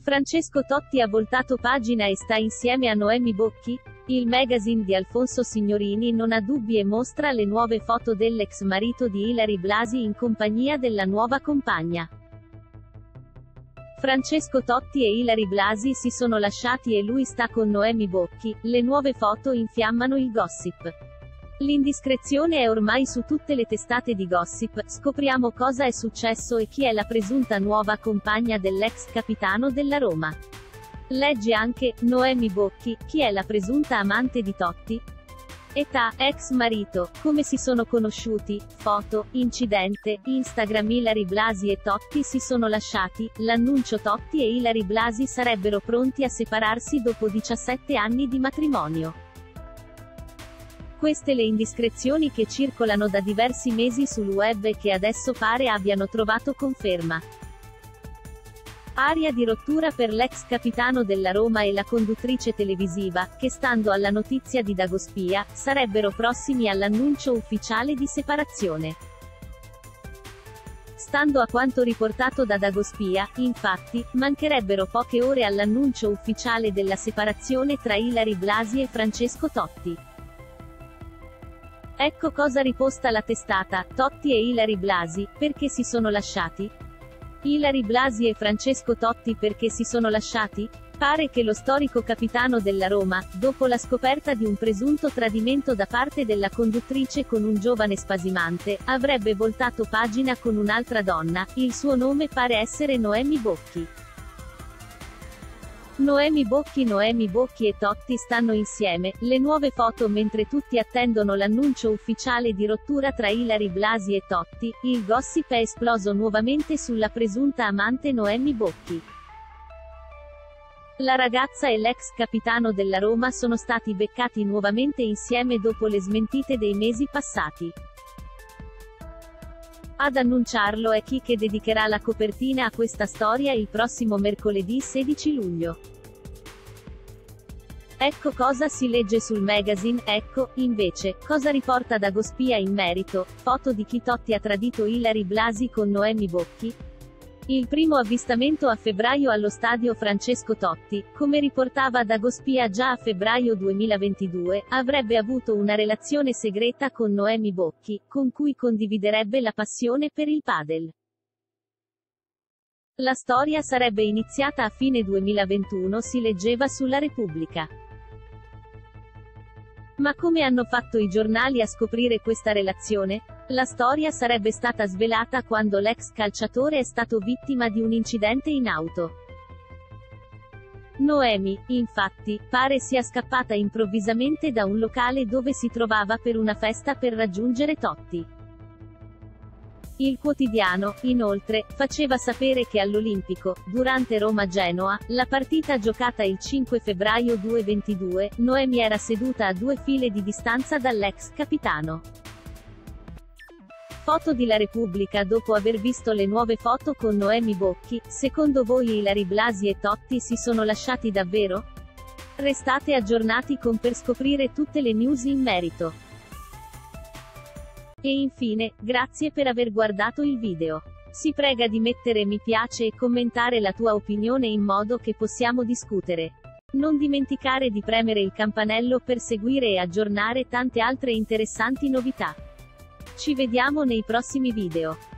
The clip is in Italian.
Francesco Totti ha voltato pagina e sta insieme a Noemi Bocchi? Il magazine di Alfonso Signorini non ha dubbi e mostra le nuove foto dell'ex marito di Ilari Blasi in compagnia della nuova compagna. Francesco Totti e Ilari Blasi si sono lasciati e lui sta con Noemi Bocchi, le nuove foto infiammano il gossip. L'indiscrezione è ormai su tutte le testate di gossip, scopriamo cosa è successo e chi è la presunta nuova compagna dell'ex capitano della Roma. Legge anche, Noemi Bocchi, chi è la presunta amante di Totti? Età, ex marito, come si sono conosciuti, foto, incidente, Instagram Ilari Blasi e Totti si sono lasciati, l'annuncio Totti e Ilari Blasi sarebbero pronti a separarsi dopo 17 anni di matrimonio. Queste le indiscrezioni che circolano da diversi mesi sul web e che adesso pare abbiano trovato conferma. Aria di rottura per l'ex capitano della Roma e la conduttrice televisiva, che stando alla notizia di Dagospia, sarebbero prossimi all'annuncio ufficiale di separazione. Stando a quanto riportato da Dagospia, infatti, mancherebbero poche ore all'annuncio ufficiale della separazione tra Ilari Blasi e Francesco Totti. Ecco cosa riposta la testata, Totti e Ilari Blasi, perché si sono lasciati? Ilari Blasi e Francesco Totti perché si sono lasciati? Pare che lo storico capitano della Roma, dopo la scoperta di un presunto tradimento da parte della conduttrice con un giovane spasimante, avrebbe voltato pagina con un'altra donna, il suo nome pare essere Noemi Bocchi. Noemi Bocchi Noemi Bocchi e Totti stanno insieme, le nuove foto mentre tutti attendono l'annuncio ufficiale di rottura tra Ilari Blasi e Totti, il gossip è esploso nuovamente sulla presunta amante Noemi Bocchi. La ragazza e l'ex capitano della Roma sono stati beccati nuovamente insieme dopo le smentite dei mesi passati. Ad annunciarlo è chi che dedicherà la copertina a questa storia il prossimo mercoledì 16 luglio. Ecco cosa si legge sul magazine, ecco, invece, cosa riporta Dagospia in merito, foto di chi Totti ha tradito Ilari Blasi con Noemi Bocchi? Il primo avvistamento a febbraio allo stadio Francesco Totti, come riportava Dagospia già a febbraio 2022, avrebbe avuto una relazione segreta con Noemi Bocchi, con cui condividerebbe la passione per il padel. La storia sarebbe iniziata a fine 2021 si leggeva sulla Repubblica. Ma come hanno fatto i giornali a scoprire questa relazione? La storia sarebbe stata svelata quando l'ex calciatore è stato vittima di un incidente in auto. Noemi, infatti, pare sia scappata improvvisamente da un locale dove si trovava per una festa per raggiungere Totti. Il quotidiano, inoltre, faceva sapere che all'Olimpico, durante Roma-Genoa, la partita giocata il 5 febbraio 2022, Noemi era seduta a due file di distanza dall'ex capitano. Foto di La Repubblica dopo aver visto le nuove foto con Noemi Bocchi, secondo voi Ilari Blasi e Totti si sono lasciati davvero? Restate aggiornati con per scoprire tutte le news in merito. E infine, grazie per aver guardato il video. Si prega di mettere mi piace e commentare la tua opinione in modo che possiamo discutere. Non dimenticare di premere il campanello per seguire e aggiornare tante altre interessanti novità. Ci vediamo nei prossimi video.